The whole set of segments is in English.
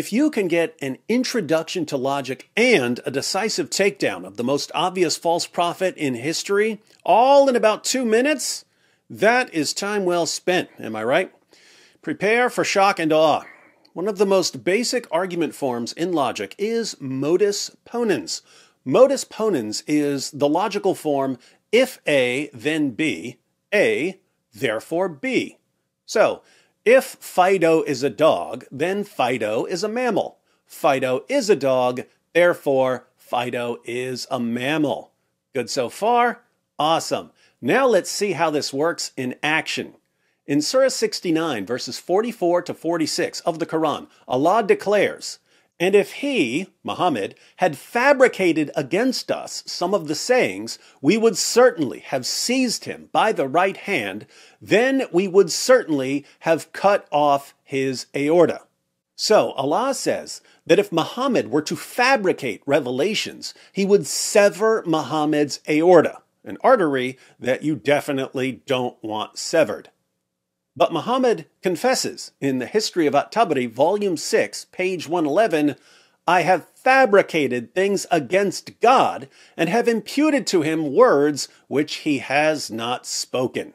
If you can get an introduction to logic and a decisive takedown of the most obvious false prophet in history, all in about two minutes, that is time well spent, am I right? Prepare for shock and awe. One of the most basic argument forms in logic is modus ponens. Modus ponens is the logical form if A, then B, A, therefore B. So, if Fido is a dog, then Fido is a mammal. Fido is a dog, therefore Fido is a mammal. Good so far? Awesome. Now let's see how this works in action. In Surah 69, verses 44 to 46 of the Quran, Allah declares, and if he, Muhammad, had fabricated against us some of the sayings, we would certainly have seized him by the right hand, then we would certainly have cut off his aorta. So Allah says that if Muhammad were to fabricate revelations, he would sever Muhammad's aorta, an artery that you definitely don't want severed. But Muhammad confesses in the History of At-Tabari, Volume 6, page 111, I have fabricated things against God and have imputed to him words which he has not spoken.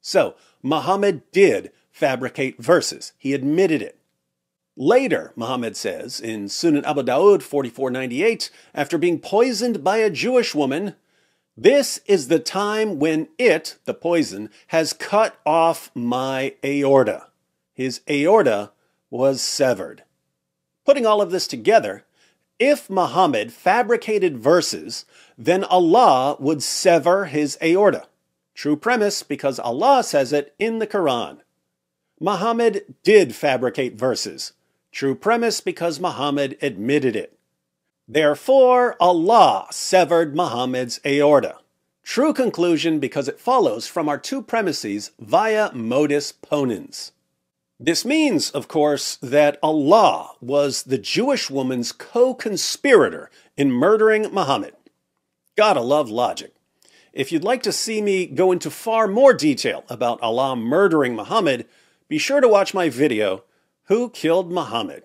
So, Muhammad did fabricate verses. He admitted it. Later, Muhammad says in Sunan Abu Dawud 4498, after being poisoned by a Jewish woman, this is the time when it, the poison, has cut off my aorta. His aorta was severed. Putting all of this together, if Muhammad fabricated verses, then Allah would sever his aorta. True premise because Allah says it in the Quran. Muhammad did fabricate verses. True premise because Muhammad admitted it. Therefore, Allah severed Muhammad's aorta. True conclusion because it follows from our two premises via modus ponens. This means, of course, that Allah was the Jewish woman's co conspirator in murdering Muhammad. Gotta love logic. If you'd like to see me go into far more detail about Allah murdering Muhammad, be sure to watch my video, Who Killed Muhammad?